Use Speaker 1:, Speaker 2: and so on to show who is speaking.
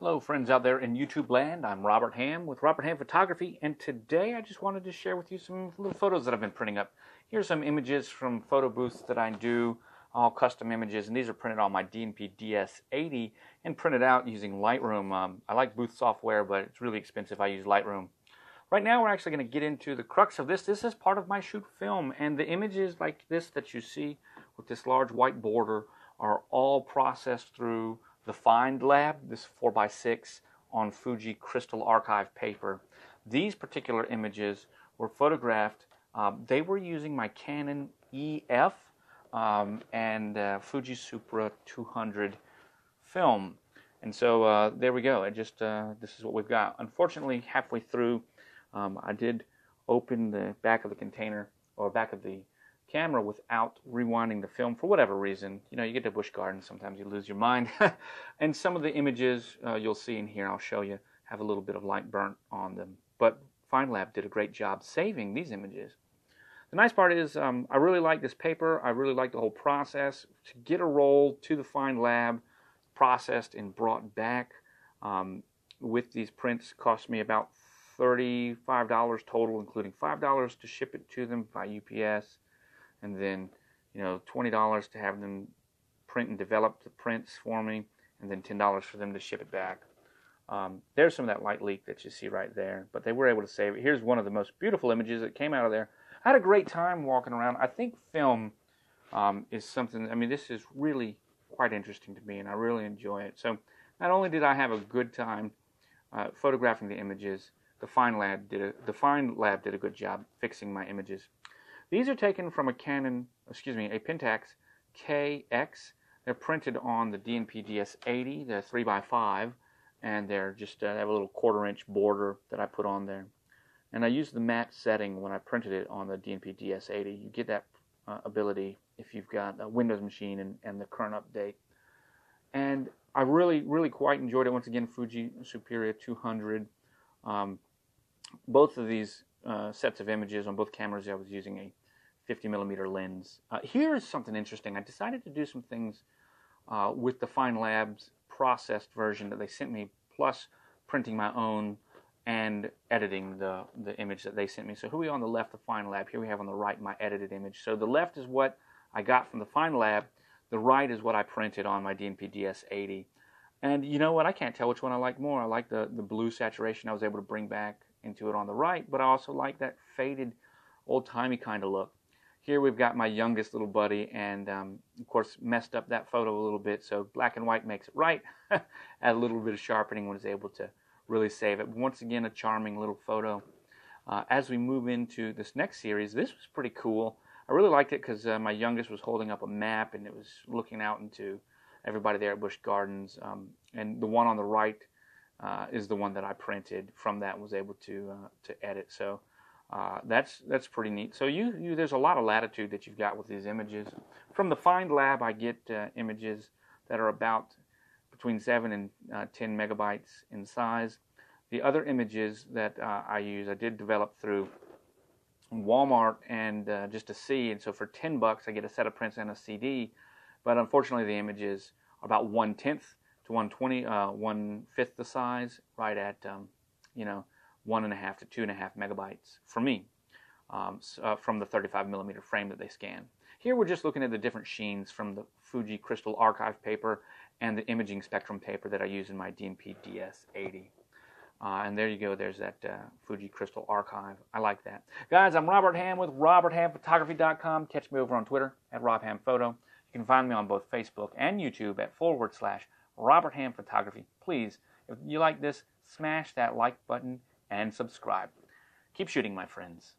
Speaker 1: Hello, friends out there in YouTube land. I'm Robert Hamm with Robert Hamm Photography, and today I just wanted to share with you some little photos that I've been printing up. Here's some images from photo booths that I do, all custom images, and these are printed on my DNP DS80 and printed out using Lightroom. Um, I like booth software, but it's really expensive. I use Lightroom. Right now, we're actually going to get into the crux of this. This is part of my shoot film, and the images like this that you see with this large white border are all processed through the Find Lab, this 4x6 on Fuji Crystal Archive paper. These particular images were photographed. Um, they were using my Canon EF um, and uh, Fuji Superia 200 film. And so uh, there we go. I just uh, this is what we've got. Unfortunately, halfway through, um, I did open the back of the container or back of the camera without rewinding the film for whatever reason. You know, you get to Busch Gardens, sometimes you lose your mind. and some of the images uh, you'll see in here, I'll show you, have a little bit of light burnt on them. But FindLab did a great job saving these images. The nice part is um, I really like this paper. I really like the whole process. To get a roll to the FindLab, processed and brought back um, with these prints cost me about $35 total, including $5 to ship it to them by UPS and then you know twenty dollars to have them print and develop the prints for me, and then ten dollars for them to ship it back. Um, there's some of that light leak that you see right there, but they were able to save it. Here's one of the most beautiful images that came out of there. I had a great time walking around. I think film um, is something. I mean, this is really quite interesting to me, and I really enjoy it. So, not only did I have a good time uh, photographing the images, the Find Lab did a, the Find Lab did a good job fixing my images. These are taken from a Canon, excuse me, a Pentax KX. They're printed on the DNP DS80, the 3x5, and they're just uh, have a little quarter inch border that I put on there. And I use the matte setting when I printed it on the DNP DS80. You get that uh, ability if you've got a Windows machine and, and the current update. And I really, really quite enjoyed it. Once again, Fuji Superia 200. Um, both of these uh, sets of images on both cameras, I was using a 50 millimeter lens. Uh, here's something interesting. I decided to do some things uh, with the Find Labs processed version that they sent me, plus printing my own and editing the, the image that they sent me. So here we on the left, the Find Lab. Here we have on the right my edited image. So the left is what I got from the Find Lab. The right is what I printed on my DNP DS80. And you know what? I can't tell which one I like more. I like the, the blue saturation I was able to bring back into it on the right, but I also like that faded, old-timey kind of look. Here we've got my youngest little buddy, and um, of course messed up that photo a little bit, so black and white makes it right. Add a little bit of sharpening was able to really save it. Once again, a charming little photo. Uh, as we move into this next series, this was pretty cool. I really liked it because uh, my youngest was holding up a map and it was looking out into everybody there at Busch Gardens. Um, and the one on the right uh, is the one that I printed from that was able to uh, to edit. So uh, that's that's pretty neat. So you, you there's a lot of latitude that you've got with these images. From the Find Lab, I get uh, images that are about between seven and uh, 10 megabytes in size. The other images that uh, I use, I did develop through Walmart and just to see. And so for 10 bucks, I get a set of prints and a CD. But unfortunately, the images are about one tenth to 120, uh, one fifth the size, right at um, you know one and a half to two and a half megabytes for me um, uh, from the 35 millimeter frame that they scan. Here we're just looking at the different sheens from the Fuji Crystal Archive paper and the imaging spectrum paper that I use in my DNP DS80. Uh, and there you go. There's that uh, Fuji Crystal Archive. I like that. Guys, I'm Robert Hamm with RobertHammPhotography.com. Catch me over on Twitter at RobHammPhoto. You can find me on both Facebook and YouTube at forward slash Robert Hamm Photography. Please, if you like this, smash that like button and subscribe. Keep shooting, my friends.